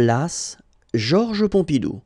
Place Georges Pompidou.